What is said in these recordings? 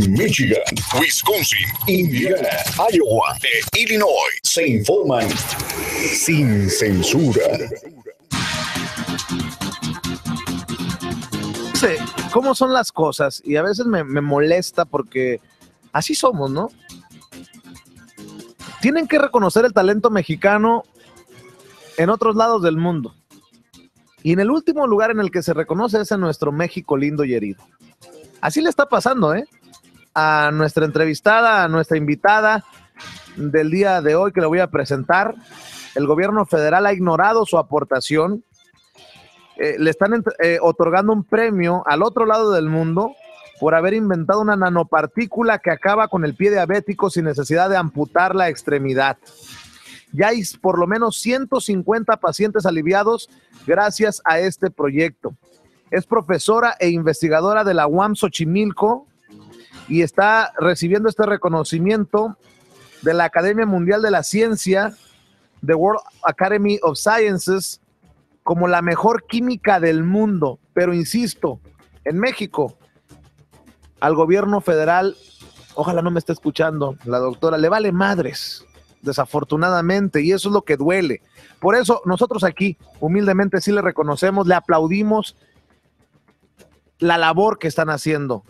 Michigan, Wisconsin, Indiana, Iowa e Illinois se informan sin censura. ¿Cómo son las cosas? Y a veces me, me molesta porque así somos, ¿no? Tienen que reconocer el talento mexicano en otros lados del mundo. Y en el último lugar en el que se reconoce es en nuestro México lindo y herido. Así le está pasando, ¿eh? A nuestra entrevistada, a nuestra invitada del día de hoy que le voy a presentar. El gobierno federal ha ignorado su aportación. Eh, le están eh, otorgando un premio al otro lado del mundo por haber inventado una nanopartícula que acaba con el pie diabético sin necesidad de amputar la extremidad. Ya hay por lo menos 150 pacientes aliviados gracias a este proyecto. Es profesora e investigadora de la UAM Xochimilco y está recibiendo este reconocimiento de la Academia Mundial de la Ciencia, The World Academy of Sciences, como la mejor química del mundo. Pero insisto, en México, al gobierno federal, ojalá no me esté escuchando, la doctora, le vale madres, desafortunadamente, y eso es lo que duele. Por eso nosotros aquí, humildemente, sí le reconocemos, le aplaudimos la labor que están haciendo.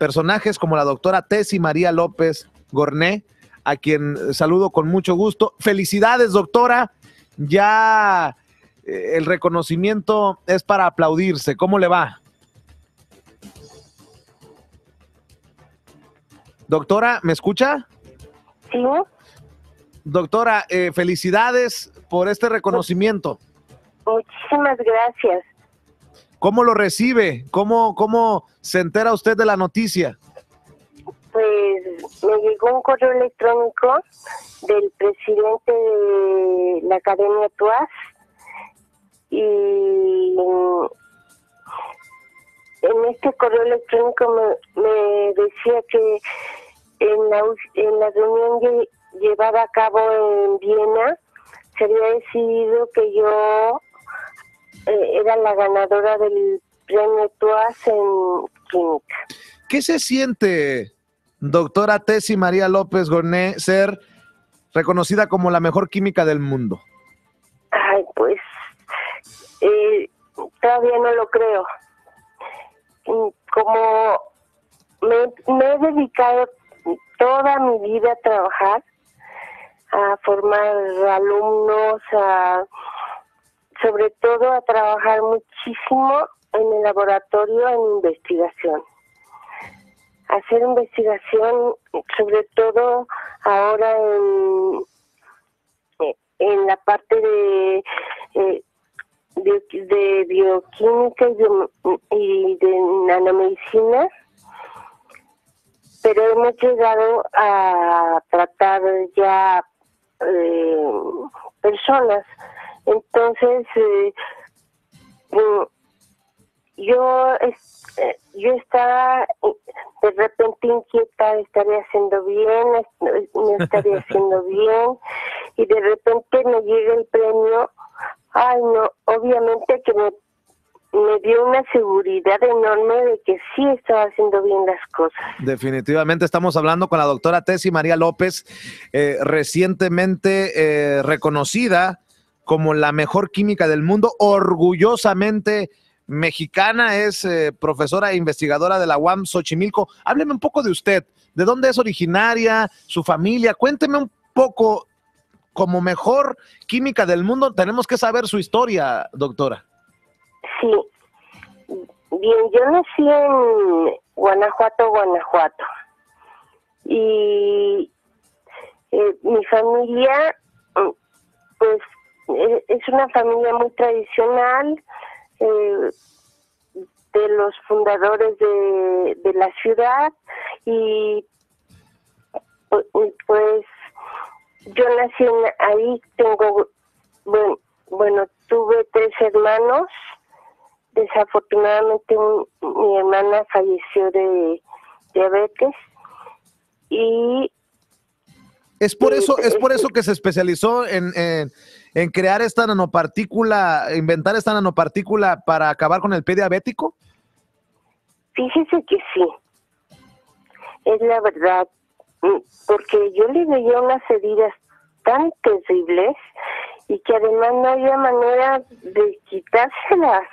Personajes como la doctora Tessy María López Gorné, a quien saludo con mucho gusto. Felicidades, doctora. Ya eh, el reconocimiento es para aplaudirse. ¿Cómo le va? Doctora, ¿me escucha? Sí. Doctora, eh, felicidades por este reconocimiento. Muchísimas gracias. ¿Cómo lo recibe? ¿Cómo, ¿Cómo se entera usted de la noticia? Pues me llegó un correo electrónico del presidente de la Academia TUAS y en este correo electrónico me, decía que en la, en la reunión llevada a cabo en Viena se había decidido que yo eh, era la ganadora del premio TUAS en química. ¿Qué se siente, doctora Tessy María López Gorné, ser reconocida como la mejor química del mundo? Ay, pues eh, todavía no lo creo. Como me, me he dedicado toda mi vida a trabajar, a formar alumnos, a sobre todo a trabajar muchísimo en el laboratorio en investigación. Hacer investigación, sobre todo ahora en, en la parte de, eh, de, bioquímica y de, nanomedicina, pero hemos llegado a tratar ya eh, personas entonces, eh, mm, yo, eh, yo estaba de repente inquieta, estaría haciendo bien, no estaría haciendo bien, y de repente me llega el premio. Ay, no, obviamente que me, me dio una seguridad enorme de que sí estaba haciendo bien las cosas. Definitivamente estamos hablando con la doctora Tessy María López, eh, recientemente reconocida como la mejor química del mundo, orgullosamente mexicana, es eh, profesora e investigadora de la UAM Xochimilco. Hábleme un poco de usted, de dónde es originaria, su familia, cuénteme un poco como mejor química del mundo, tenemos que saber su historia, doctora. Sí, bien, yo nací en Guanajuato, Guanajuato, y eh, mi familia, pues eh, es una familia muy tradicional eh, de los fundadores de, de la ciudad y pues yo nací ahí, tengo, bueno, bueno, tuve tres hermanos, desafortunadamente mi hermana falleció de diabetes y es por eso, es por eso que se especializó en, en crear esta nanopartícula, inventar esta nanopartícula para acabar con el pie diabético? Fíjese que sí. es la verdad, mm, porque yo le veía unas heridas tan terribles y que además no había manera de quitárselas.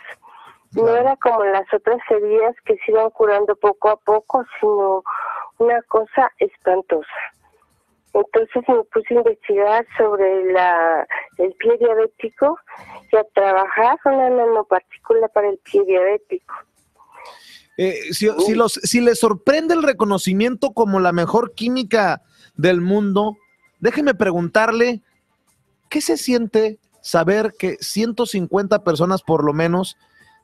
No era como las otras heridas que se iban curando poco a poco, sino una cosa espantosa. Entonces me puse a investigar sobre la, el pie diabético y a trabajar con una nanopartícula para el pie diabético. Eh, si, si, si les sorprende el reconocimiento como la mejor química del mundo, déjeme preguntarle, ¿qué se siente saber que 150 personas por lo menos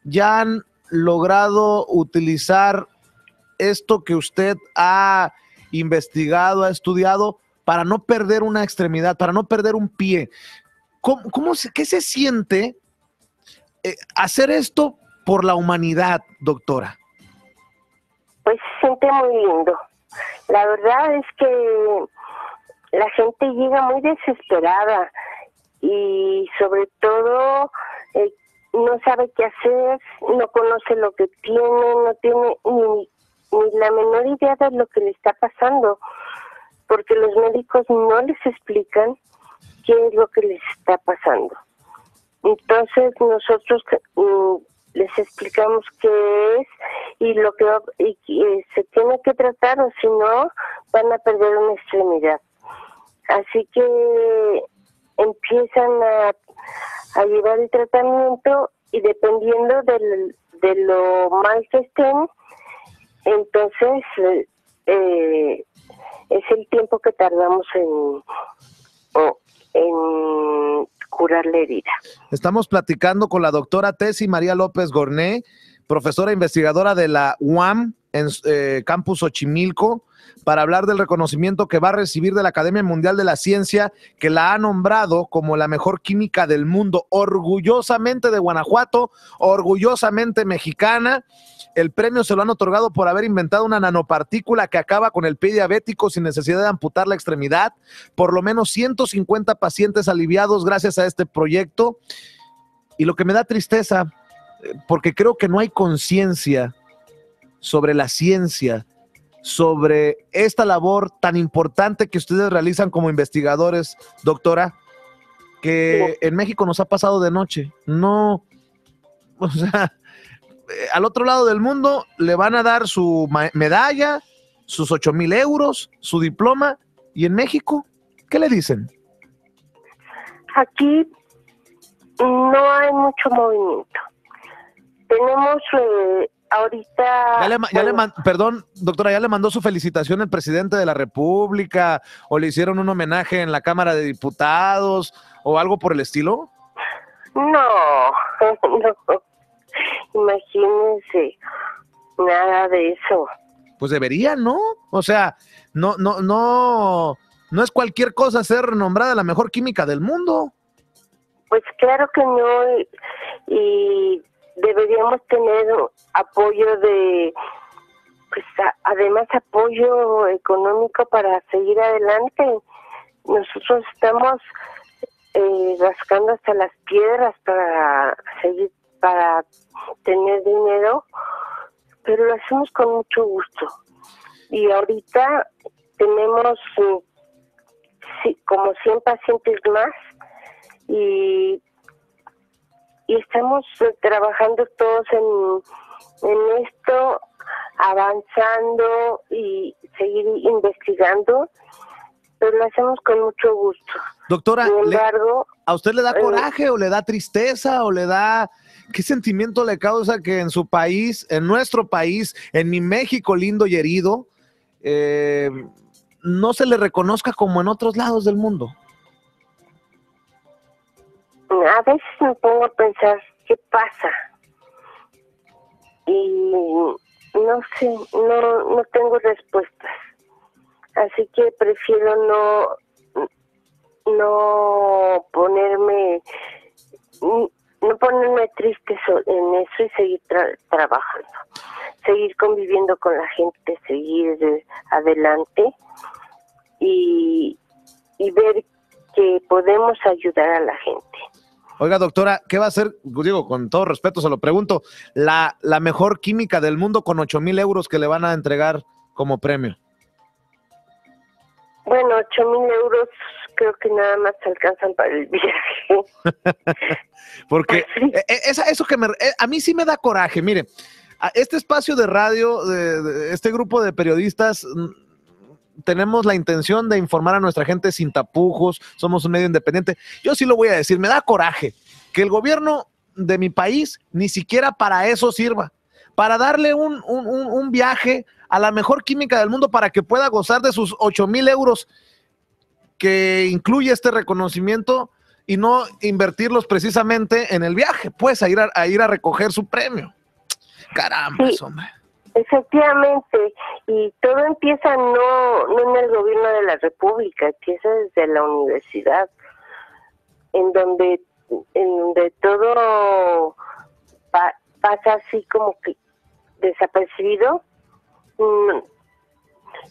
ya han logrado utilizar esto que usted ha investigado, ha estudiado, para no perder una extremidad, para no perder un pie? ¿Cómo, se, ¿Qué se siente eh, hacer esto por la humanidad, doctora? Pues se siente muy lindo. La verdad es que la gente llega muy desesperada y sobre todo eh, no sabe qué hacer, no conoce lo que tiene, no tiene ni, ni la menor idea de lo que le está pasando, porque los médicos no les explican qué es lo que les está pasando. Entonces nosotros mm, les explicamos qué es y lo que y, se tiene que tratar o si no van a perder una extremidad. Así que empiezan a, llevar el tratamiento y dependiendo del, de lo mal que estén, entonces eh, es el tiempo que tardamos en, curar la herida. Estamos platicando con la doctora Tessy María López Gorné, profesora investigadora de la UAM en eh, Campus Ochimilco, para hablar del reconocimiento que va a recibir de la Academia Mundial de la Ciencia, que la ha nombrado como la mejor química del mundo, orgullosamente de Guanajuato, orgullosamente mexicana. El premio se lo han otorgado por haber inventado una nanopartícula que acaba con el pie diabético sin necesidad de amputar la extremidad. Por lo menos 150 pacientes aliviados gracias a este proyecto. Y lo que me da tristeza, eh, porque creo que no hay conciencia sobre la ciencia, sobre esta labor tan importante que ustedes realizan como investigadores, doctora, que en México nos ha pasado de noche. No, o sea, eh, al otro lado del mundo le van a dar su medalla, sus ocho mil euros, su diploma, y en México, ¿qué le dicen? Aquí no hay mucho movimiento. Tenemos eh, ahorita. Ya le, perdón, doctora, ¿ya le mandó su felicitación el presidente de la República o le hicieron un homenaje en la Cámara de Diputados o algo por el estilo? No, no. Imagínense, nada de eso. Pues debería, ¿no? O sea, no, no, no, no es cualquier cosa ser nombrada la mejor química del mundo. Pues claro que no, y deberíamos tener apoyo de, pues además apoyo económico para seguir adelante. Nosotros estamos eh, rascando hasta las piedras para seguir, para tener dinero, pero lo hacemos con mucho gusto. Y ahorita tenemos sí, como 100 pacientes más y y estamos eh, trabajando todos en, en esto, avanzando y seguir investigando, pero lo hacemos con mucho gusto. Doctora, ¿a usted le da eh, coraje o le da tristeza o le da... ¿Qué sentimiento le causa que en su país, en nuestro país, en mi México lindo y herido, eh, no se le reconozca como en otros lados del mundo? A veces me pongo a pensar qué pasa y no sé, no, no tengo respuestas. Así que prefiero no, no ponerme, no ponerme triste en eso y seguir trabajando, seguir conviviendo con la gente, seguir adelante y, y ver que podemos ayudar a la gente. Oiga, doctora, ¿qué va a ser? Digo, con todo respeto se lo pregunto, la, la mejor química del mundo con 8 mil euros que le van a entregar como premio. Bueno, ocho mil euros creo que nada más te alcanzan para el viaje. Porque eh, eh, eso que me, eh, a mí sí me da coraje. Mire, este espacio de radio, de, este grupo de periodistas, tenemos la intención de informar a nuestra gente sin tapujos, somos un medio independiente. Yo sí lo voy a decir, me da coraje que el gobierno de mi país ni siquiera para eso sirva, para darle un, un, un viaje a la mejor química del mundo para que pueda gozar de sus ocho mil euros que incluye este reconocimiento y no invertirlos precisamente en el viaje, pues a ir a, ir a recoger su premio. Caramba, hombre. Efectivamente, y todo empieza no, no en el gobierno de la República, empieza desde la universidad, en donde, en donde todo pasa así como que desapercibido. Mm,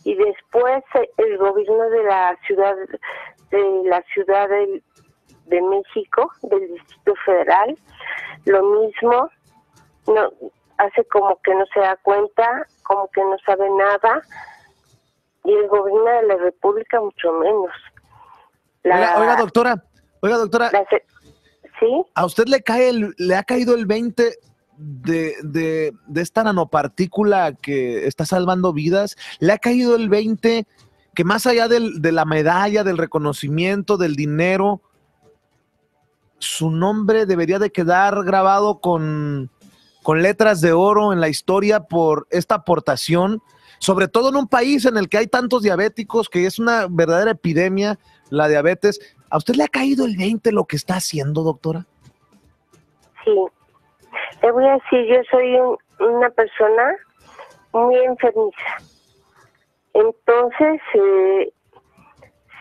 y después eh, el gobierno de la ciudad de la ciudad de, México del Distrito Federal lo mismo no hace como que no se da cuenta como que no sabe nada y el gobierno de la República mucho menos. Oiga, doctora oiga doctora. sí a usted le cae le ha caído el 20 de, de, esta nanopartícula que está salvando vidas, le ha caído el 20 que más allá de la medalla, del reconocimiento, del dinero, su nombre debería de quedar grabado con, con letras de oro en la historia por esta aportación, sobre todo en un país en el que hay tantos diabéticos, que es una verdadera epidemia, la diabetes. ¿A usted le ha caído el 20 lo que está haciendo, doctora? Sí, te voy a decir, yo soy una persona muy enfermiza. Entonces, eh,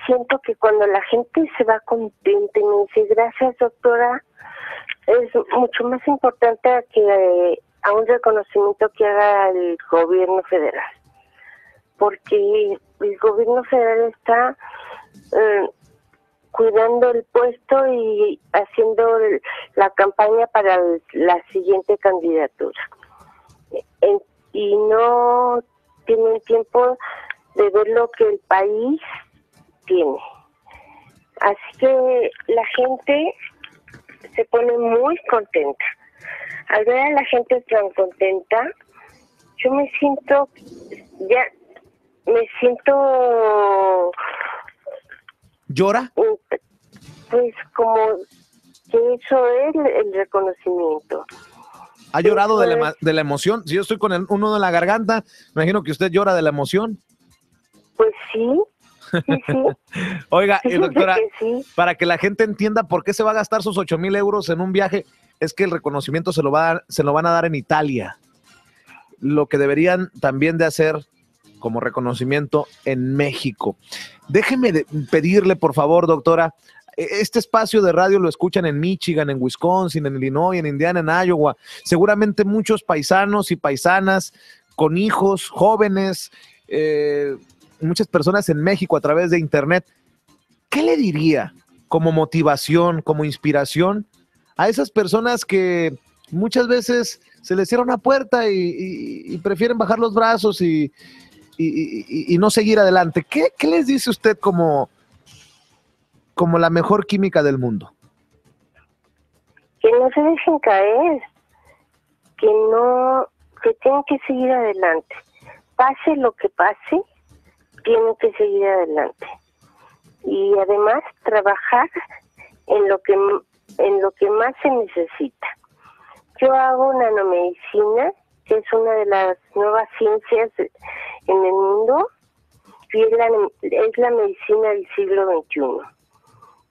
siento que cuando la gente se va contenta y me dice, gracias doctora, es mucho más importante que a un reconocimiento que haga el gobierno federal. Porque el gobierno federal está eh, cuidando el puesto y haciendo la campaña para la siguiente candidatura. y no tienen tiempo de ver lo que el país tiene. Así que la gente se pone muy contenta. Al ver a la gente tan contenta, yo me siento, ya, me siento ¿Llora? Pues como que eso es el reconocimiento. ¿Ha llorado de la, de la emoción? Si yo estoy con el, uno en la garganta, me imagino que usted llora de la emoción. Pues sí. Sí, sí. Oiga, doctora, para que la gente entienda por qué se va a gastar sus 8 mil euros en un viaje, es que el reconocimiento se lo, va se lo van a dar en Italia. Lo que deberían también de hacer como reconocimiento en México. Déjeme pedirle, por favor, doctora, e, este espacio de radio lo escuchan en Michigan, en Wisconsin, en Illinois, en Indiana, en Iowa. Seguramente muchos paisanos y paisanas con hijos, jóvenes, eh, muchas personas en México a través de Internet. ¿Qué le diría como motivación, como inspiración a esas personas que muchas veces se les cierra una puerta y prefieren bajar los brazos y, y, no seguir adelante. ¿Qué, les dice usted como, como la mejor química del mundo? Que no se dejen caer, que no, que tienen que seguir adelante. Pase lo que pase, tienen que seguir adelante. Y además trabajar en lo que en lo que más se necesita. Yo hago nanomedicina, que es una de las nuevas ciencias en el mundo y es la, es la medicina del siglo XXI.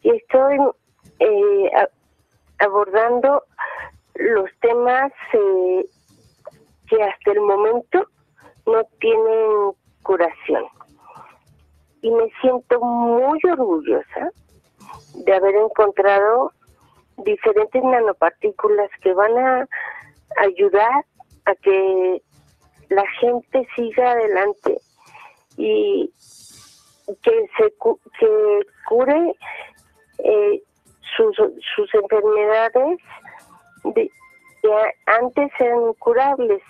Y estoy eh, abordando los temas eh, que hasta el momento no tienen curación. Y me siento muy orgullosa de haber encontrado diferentes nanopartículas que van a ayudar a que la gente siga adelante y que se que cure eh, sus, sus enfermedades de, que antes eran curables.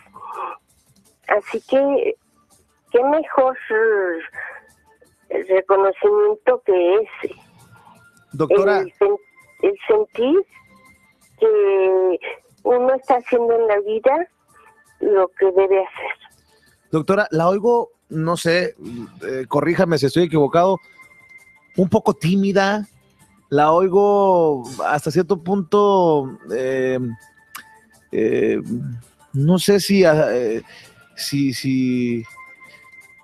Así que qué mejor el reconocimiento que es Doctora, el, sen- el sentir que uno está haciendo en la vida lo que debe hacer. doctora, la oigo, no sé, eh, corríjame si estoy equivocado, un poco tímida, la oigo hasta cierto punto, eh, eh, no sé si, ah, si, si,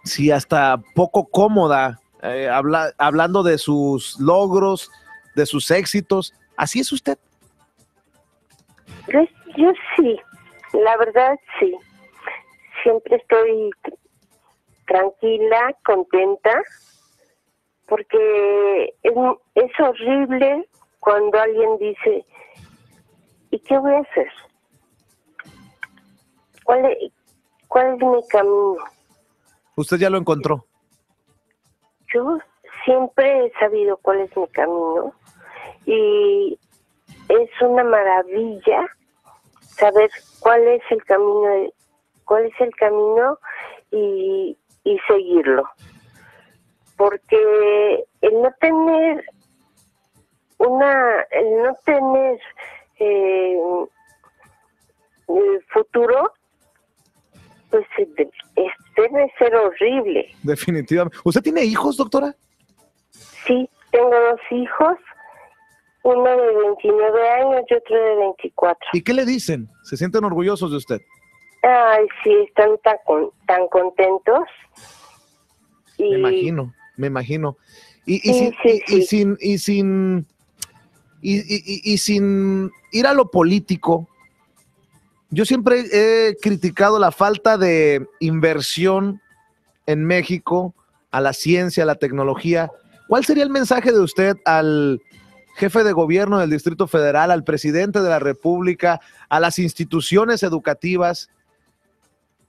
si hasta poco cómoda, eh, habla- hablando de sus logros, de sus éxitos. ¿Así es usted? Yo, yo sí, la verdad sí. Siempre estoy tranquila, contenta, porque es, es horrible cuando alguien dice, ¿y qué voy a hacer? ¿Cuál es, cuál es mi camino? Usted ya lo encontró. Yo siempre he sabido cuál es mi camino y es una maravilla saber cuál es el camino, cuál es el camino y, y seguirlo. Porque el no tener una, el no tener eh, el futuro, pues es- debe ser horrible. Definitivamente. ¿Usted tiene hijos, doctora? Sí, tengo dos hijos, uno de 29 años y otro de 24. ¿Y qué le dicen? ¿Se sienten orgullosos de usted? Ay, sí, están tan, tan contentos. Y Me imagino, me imagino. Y, y Sí, sin, sí, y- sí. sin, y sin, y, y- y- y sin ir a lo político, yo siempre he criticado la falta de inversión en México a la ciencia, a la tecnología. ¿Cuál sería el mensaje de usted al jefe de gobierno del Distrito Federal, al presidente de la República, a las instituciones educativas?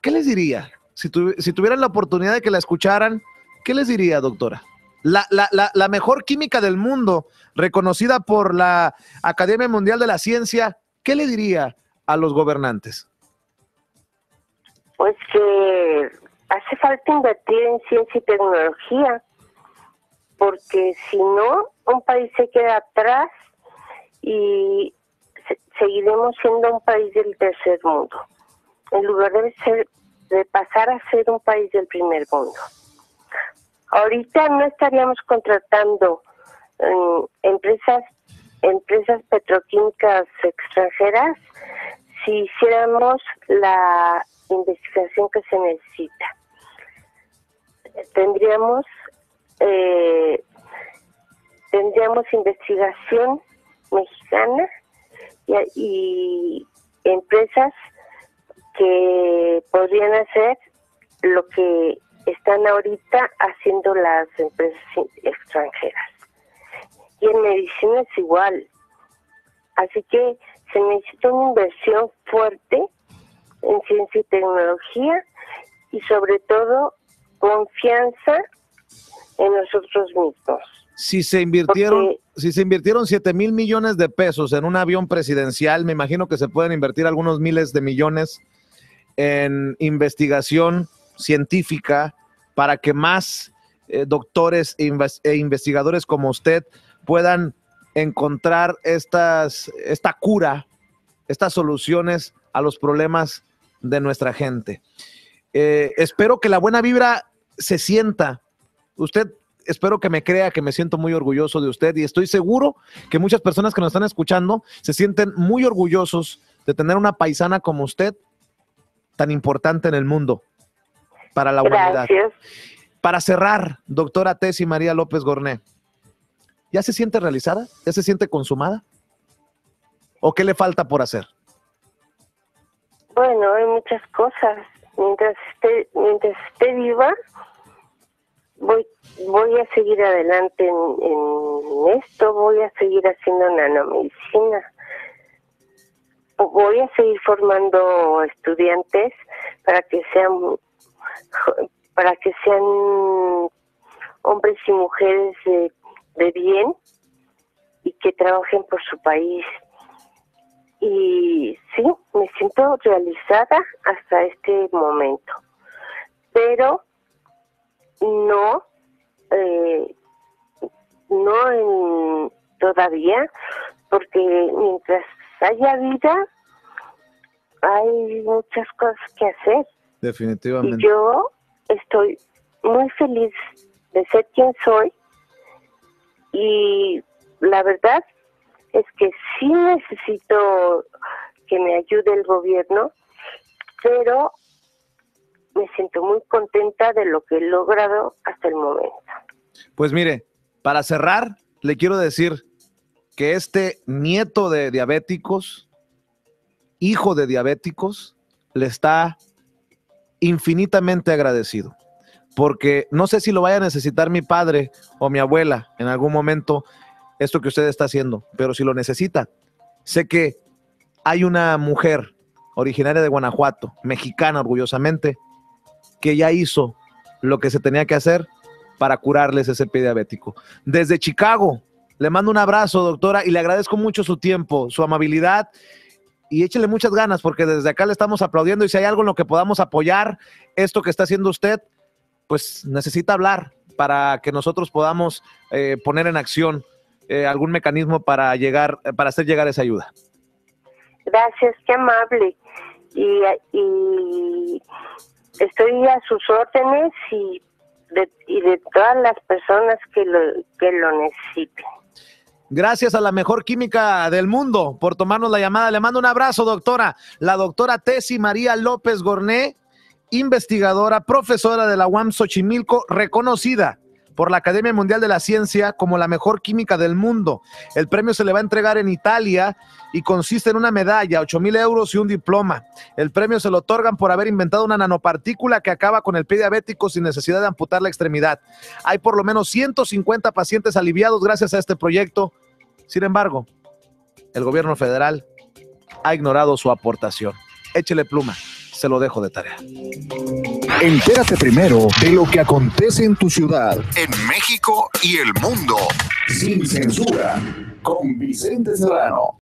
¿Qué les diría? Si, tuvi- si tuvieran la oportunidad de que la escucharan, ¿qué les diría, doctora? La mejor química del mundo, reconocida por la Academia Mundial de la Ciencia, ¿qué le diría a los gobernantes? pues que hace falta invertir en ciencia y tecnología, porque si no, un país se queda atrás y se- seguiremos siendo un país del tercer mundo, en lugar de, ser, de pasar a ser un país del primer mundo. Ahorita no estaríamos contratando mm, empresas empresas petroquímicas extranjeras si hiciéramos la investigación que se necesita. Tendríamos eh, tendríamos investigación mexicana y, y empresas que podrían hacer lo que están ahorita haciendo las empresas extranjeras. Y en medicina es igual. Así que se necesita una inversión fuerte en ciencia y tecnología y sobre todo confianza en nosotros mismos. Si se invirtieron, Porque- si se invirtieron 7 mil millones de pesos en un avión presidencial, me imagino que se pueden invertir algunos miles de millones en investigación científica para que más eh, doctores e, e investigadores como usted puedan encontrar estas, esta cura, estas soluciones a los problemas de nuestra gente. Eh, espero que la buena vibra se sienta. Usted, espero que me crea que me siento muy orgulloso de usted y estoy seguro que muchas personas que nos están escuchando se sienten muy orgullosos de tener una paisana como usted tan importante en el mundo para la humanidad. Gracias. Para cerrar, doctora Tessy María López Gorné, ¿ya se siente realizada? ¿Ya se siente consumada? ¿O qué le falta por hacer? Bueno, hay muchas cosas. Mientras esté, mientras esté viva, voy, voy a seguir adelante en, en esto, voy a seguir haciendo nanomedicina. Voy a seguir formando estudiantes para que sean para que sean hombres y mujeres de, de bien y que trabajen por su país y sí, me siento realizada hasta este momento. Pero no eh, no en, todavía, porque mientras haya vida, hay muchas cosas que hacer. Definitivamente. Y yo estoy muy feliz de ser quien soy y la verdad es que sí necesito que me ayude el gobierno, pero me siento muy contenta de lo que he logrado hasta el momento. Pues mire, para cerrar, le quiero decir que este nieto de diabéticos, hijo de diabéticos, le está infinitamente agradecido. Porque no sé si lo vaya a necesitar mi padre o mi abuela en algún momento, esto que usted está haciendo, pero si lo necesita, sé que hay una mujer originaria de Guanajuato, mexicana orgullosamente, que ya hizo lo que se tenía que hacer para curarles ese pie diabético. Desde Chicago, le mando un abrazo, doctora, y le agradezco mucho su tiempo, su amabilidad y échele muchas ganas porque desde acá le estamos aplaudiendo y si hay algo en lo que podamos apoyar esto que está haciendo usted, pues necesita hablar para que nosotros podamos eh, poner en acción eh, algún mecanismo para llegar, para hacer llegar esa ayuda. Gracias, qué amable. Y, y estoy a sus órdenes y de, y de todas las personas que lo, que lo necesiten. Gracias a la mejor química del mundo por tomarnos la llamada. Le mando un abrazo, doctora. La doctora Tessy María López Gorné, investigadora, profesora de la UAM Xochimilco, reconocida por la Academia Mundial de la Ciencia como la mejor química del mundo. El premio se le va a entregar en Italia y consiste en una medalla, 8 mil euros y un diploma. El premio se lo otorgan por haber inventado una nanopartícula que acaba con el pie diabético sin necesidad de amputar la extremidad. Hay por lo menos 150 pacientes aliviados gracias a este proyecto. Sin embargo, el gobierno federal ha ignorado su aportación. Échele pluma se lo dejo de tarea. Entérate primero de lo que acontece en tu ciudad, en México y el mundo. Sin censura, con Vicente Serrano.